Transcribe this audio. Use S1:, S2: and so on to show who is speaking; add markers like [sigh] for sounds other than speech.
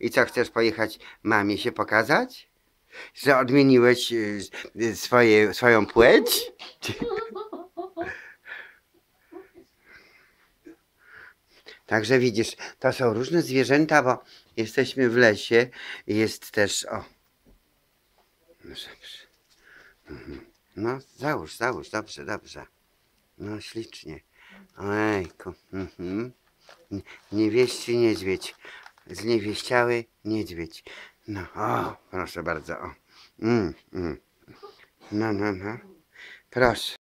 S1: I co, chcesz pojechać mamie się pokazać? Że odmieniłeś y, y, swoje, swoją płeć? [laughs] Także widzisz, to są różne zwierzęta, bo jesteśmy w lesie jest też, o. No, dobrze. Mhm. No, załóż, załóż, dobrze, dobrze. No, ślicznie. Ojejku. Mhm. Niewieści niedźwiedź. Zniewieściały niedźwiedź. No, o, proszę bardzo, o. Mm, mm. No, no, no. Proszę.